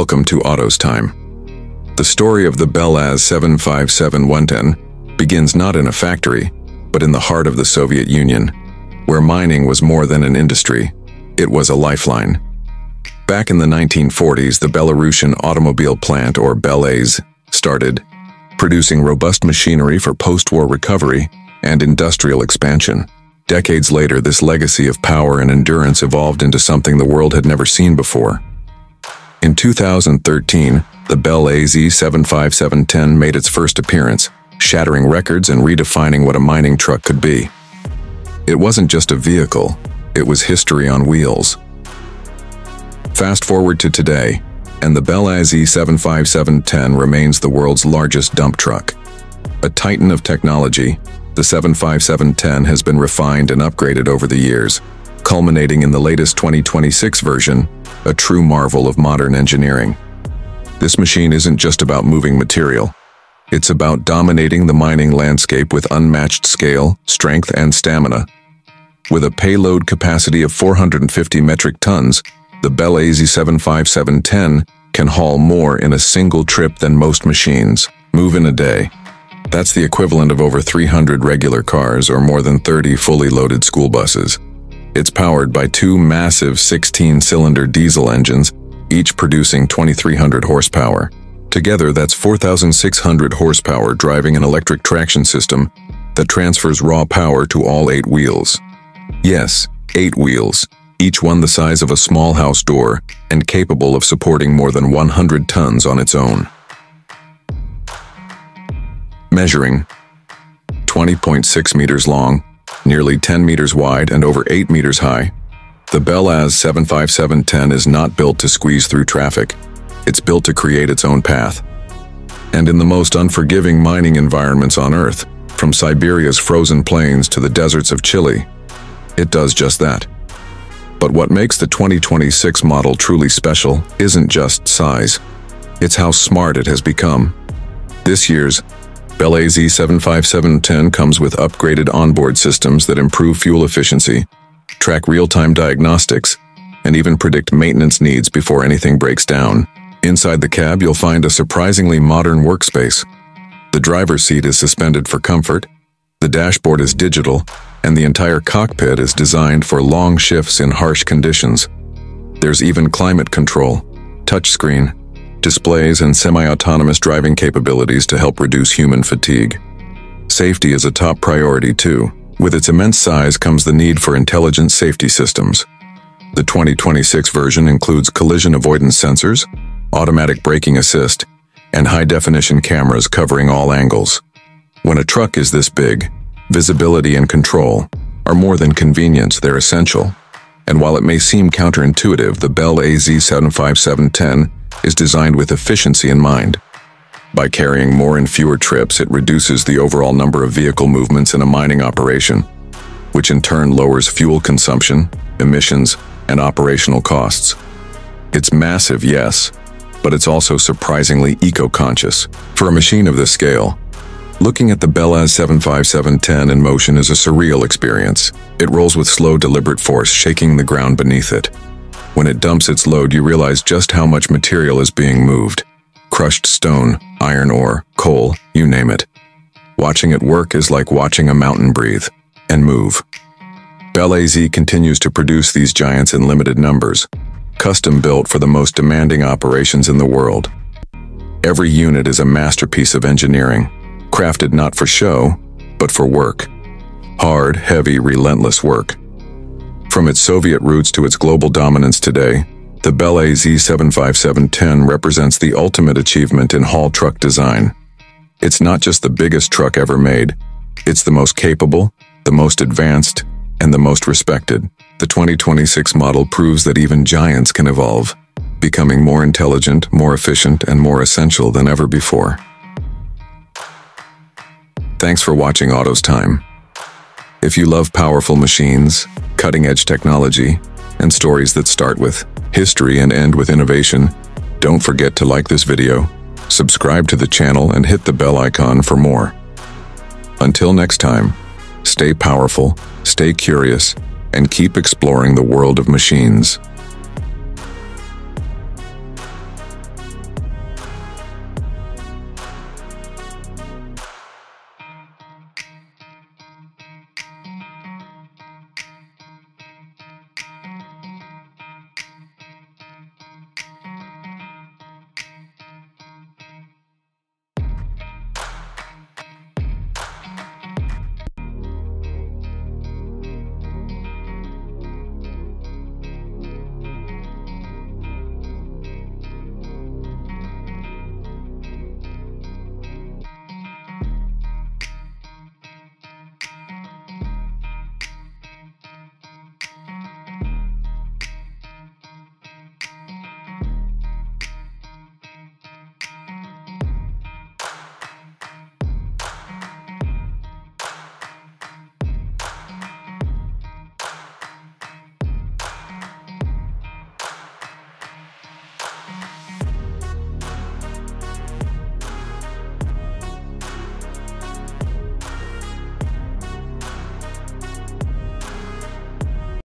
Welcome to Autos Time. The story of the Belaz 757-110 begins not in a factory, but in the heart of the Soviet Union, where mining was more than an industry, it was a lifeline. Back in the 1940s, the Belarusian automobile plant, or Belaz, started, producing robust machinery for post-war recovery and industrial expansion. Decades later, this legacy of power and endurance evolved into something the world had never seen before. In 2013, the BelAZ 75710 made its first appearance, shattering records and redefining what a mining truck could be. It wasn't just a vehicle, it was history on wheels. Fast forward to today, and the BelAZ 75710 remains the world's largest dump truck. A titan of technology, the 75710 has been refined and upgraded over the years, culminating in the latest 2026 version, a true marvel of modern engineering. This machine isn't just about moving material. It's about dominating the mining landscape with unmatched scale, strength, and stamina. With a payload capacity of 450 metric tons, the BelAZ 75710 can haul more in a single trip than most machines. Move in a day. That's the equivalent of over 300 regular cars or more than 30 fully loaded school buses. It's powered by two massive 16-cylinder diesel engines, each producing 2,300 horsepower. Together, that's 4,600 horsepower driving an electric traction system that transfers raw power to all eight wheels. Yes, eight wheels, each one the size of a small house door and capable of supporting more than 100 tons on its own measuring 20.6 meters long, nearly 10 meters wide and over 8 meters high. The Belaz 75710 is not built to squeeze through traffic. It's built to create its own path. And in the most unforgiving mining environments on Earth, from Siberia's frozen plains to the deserts of Chile, it does just that. But what makes the 2026 model truly special isn't just size. It's how smart it has become. This year's BelAZ 75710 comes with upgraded onboard systems that improve fuel efficiency, track real-time diagnostics, and even predict maintenance needs before anything breaks down. Inside the cab, you'll find a surprisingly modern workspace. The driver's seat is suspended for comfort, the dashboard is digital, and the entire cockpit is designed for long shifts in harsh conditions. There's even climate control, touchscreen, displays, and semi-autonomous driving capabilities to help reduce human fatigue. Safety is a top priority too. With its immense size comes the need for intelligent safety systems. The 2026 version includes collision avoidance sensors, automatic braking assist, and high-definition cameras covering all angles. When a truck is this big, visibility and control are more than convenience, they're essential. And while it may seem counterintuitive, the BelAZ 75710 is designed with efficiency in mind. By carrying more and fewer trips, it reduces the overall number of vehicle movements in a mining operation, which in turn lowers fuel consumption, emissions, and operational costs. It's massive, yes, but it's also surprisingly eco-conscious. For a machine of this scale, looking at the Belaz 75710 in motion is a surreal experience. It rolls with slow, deliberate force, shaking the ground beneath it. When it dumps its load, you realize just how much material is being moved. Crushed stone, iron ore, coal, you name it. Watching it work is like watching a mountain breathe and move. BelAZ continues to produce these giants in limited numbers, custom built for the most demanding operations in the world. Every unit is a masterpiece of engineering, crafted not for show, but for work. Hard, heavy, relentless work. From its Soviet roots to its global dominance today, the BelAZ 75710 represents the ultimate achievement in haul truck design. It's not just the biggest truck ever made, it's the most capable, the most advanced, and the most respected. The 2026 model proves that even giants can evolve, becoming more intelligent, more efficient, and more essential than ever before. Thanks for watching Autos Time. If you love powerful machines, cutting-edge technology, and stories that start with history and end with innovation, don't forget to like this video, subscribe to the channel, and hit the bell icon for more. Until next time, stay powerful, stay curious, and keep exploring the world of machines.